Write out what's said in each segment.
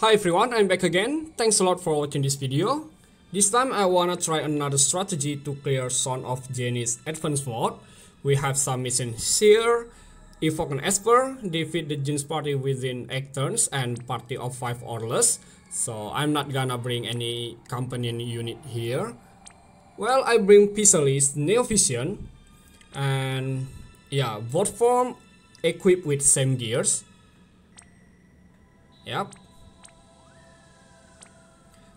Hi everyone, I'm back again. Thanks a lot for watching this video. This time I wanna try another strategy to clear Scorn of Genies advanced mode. We have some missions here. Evoke an Esper, defeat the Jin's party within 8 turns and party of 5 or less. So I'm not gonna bring any companion unit here. Well, I bring Physalis Neovision and yeah, both form equipped with same gears. Yep.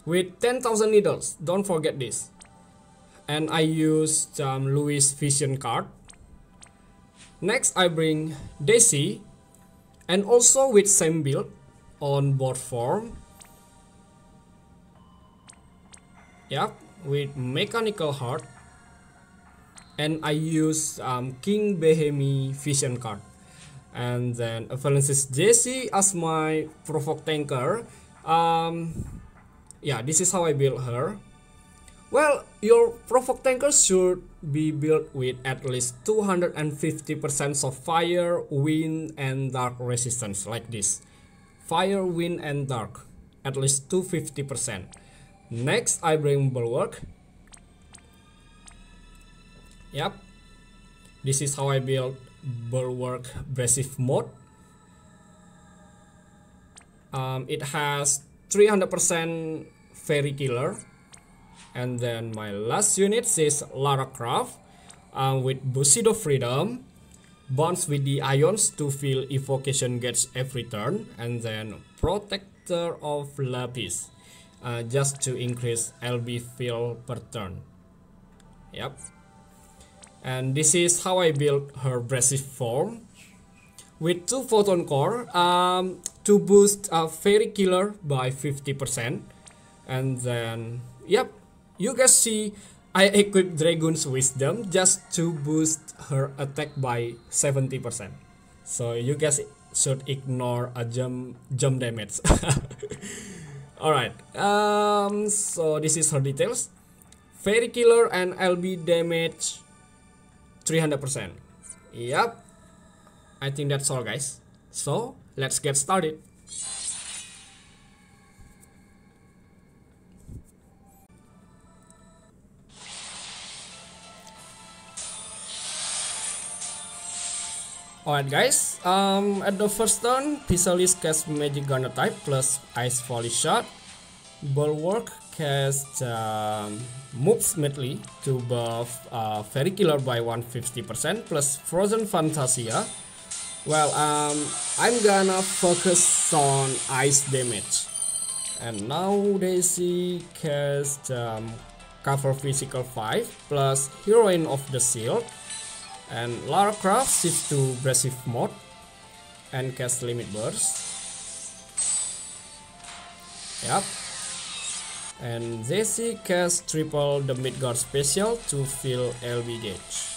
With 10,000 needles, don't forget this. And I use um, Louis Vision card. Next, I bring Daisy and also with same build on board form. Yep, with mechanical heart and I use um, King Behemi Vision card and then Valensis Jesse as my provoke tanker um, yeah this is how I build her. Well your provoke tanker should be built with at least 250% of fire wind and dark resistance like this. Fire wind and dark at least 250% next I bring bulwark. Yep. This is how I build bulwark abrasive mode. Um, it has 300% fairy killer. And then my last unit is Lara Croft um, with Bushido Freedom bonds with the ions to fill evocation gets every turn and then protector of lapis uh, just to increase LB fill per turn. Yep. And this is how I built her abrasive form. With two photon core um, to boost a fairy killer by 50% and then yep you guys see I equip Dragon's Wisdom just to boost her attack by 70% so you guys should ignore a jump jump damage. Alright um, so this is her details. Fairy killer and LB damage 300% yep. I think that's all guys. So let's get started Alright guys, um, at the first turn, Physalis cast Magic Gunner type plus Ice Volley Shot. Bulwark cast um, moves smoothly to buff uh, Fairy Killer by 150% plus Frozen Fantasia. Well, um, I'm gonna focus on ice damage. And now Daisy cast um, cover physical 5 plus Heroine of the Shield. And Lara Croft shift to abrasive mode and cast limit burst. Yep, and Jesse cast triple the Midgard special to fill LB gauge.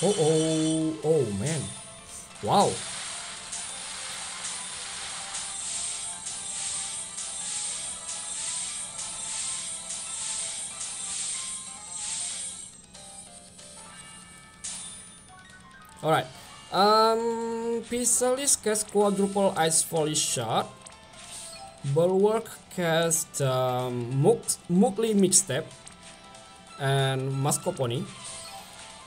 Oh oh oh man. Wow. Alright. Um, Physalis cast quadruple ice volley shot. Bulwark cast um, Mowgli mixtape and Mascopony.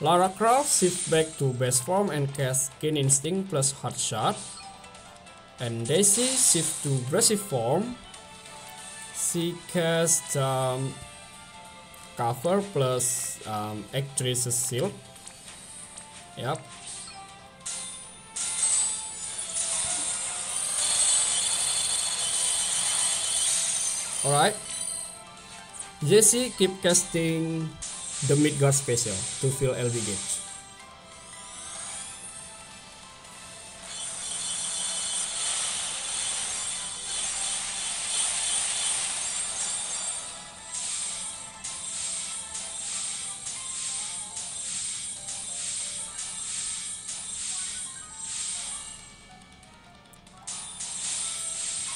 Lara Croft shift back to base form and cast Keen Instinct plus Hot Shot. And Daisy shift to abrasive form. She cast um, cover plus um, Actress's Shield. Yep, Alright. Jesse keep casting the Midgard special to fill LB gauge.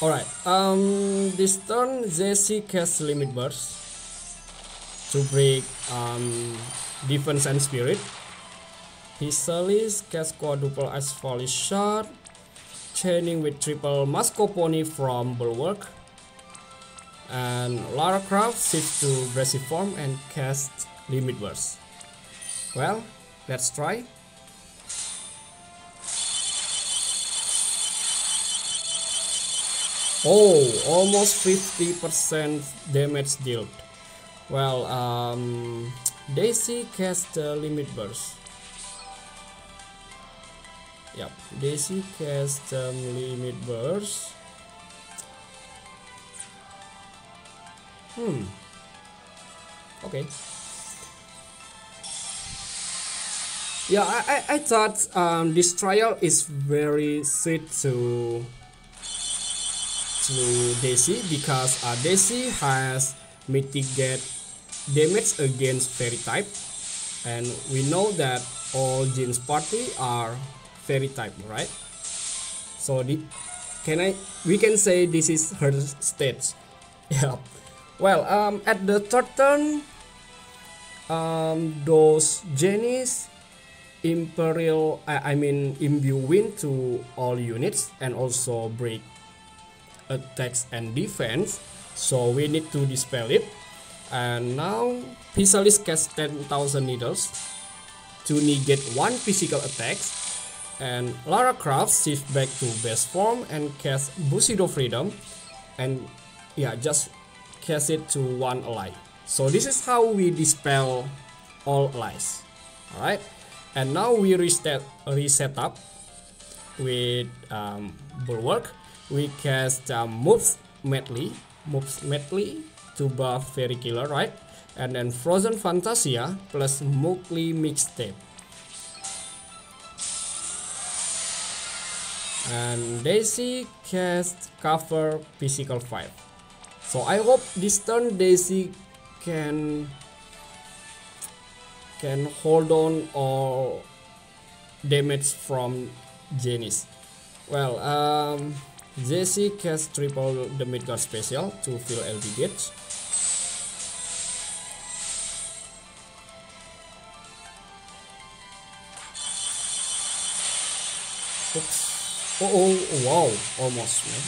Alright, um, this turn Jesse casts Limit Burst. to break um, defense and spirit. Physalis cast quadruple ice volley shot, chaining with triple Mascopony from Bulwark. And Lara Croft shifts to Brassive Form and cast Limit Burst. Well, let's try. Oh, almost 50% damage dealt. Well, um, Daisy cast the limit burst. Yep, Daisy cast um, limit burst. Hmm. Okay. Yeah, I, I, I thought um, this trial is very sweet to to Daisy because uh, Daisy has mitigate damage against fairy type. And we know that all Jin's party are fairy type right? So can I we can say this is her stage. Yeah. Well um, at the third turn um, those genies Imperial I, I mean imbue wind to all units and also break attacks and defense. So we need to dispel it. And now Physalis casts 10,000 needles to negate one physical attacks and Lara Croft shifts back to base form and casts Bushido Freedom. And yeah just cast it to one ally so this is how we dispel all allies alright? And now we reset reset up with um, Bulwark we cast um, moves medley moves medley to buff fairy killer right? And then frozen fantasia plus mowgli mixtape. And daisy cast cover physical 5 so i hope this turn daisy can can hold on or damage from Janice. Well, um, Jesse casts triple the Midgard special to fill LB gauge. Oops. Oh, oh, wow, almost, man.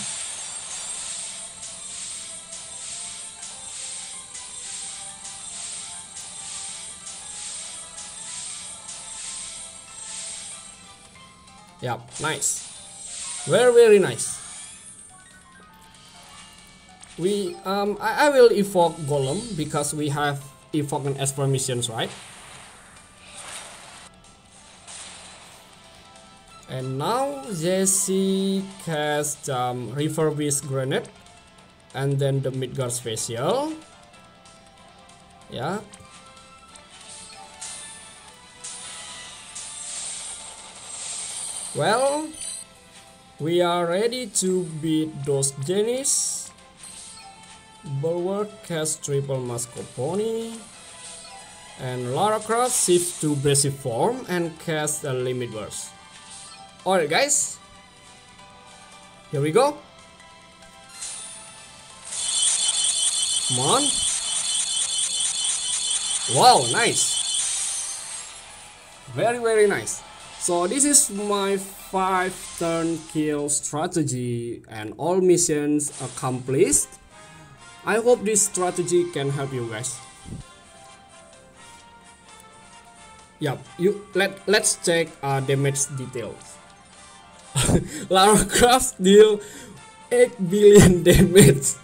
Yep, nice. Very, very nice we um I, I will evoke golem because we have evoke and esper missions right? And now Jesse cast um, refurbished grenade and then the Midgard special. Yeah. Well we are ready to beat those genies Bulwark cast triple Mascopony. And Lara Croft shifts to Brassive Form and cast a Limit Burst. Alright guys, here we go. Come on. Wow, nice. Very, very nice. So this is my 5 turn kill strategy and all missions accomplished. I hope this strategy can help you guys. Yep, you let let's check uh, damage details. Lara Croft deal 8 billion damage.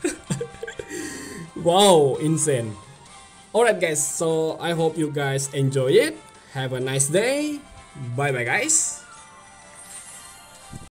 wow, insane. Alright guys, so I hope you guys enjoy it. Have a nice day. Bye bye guys.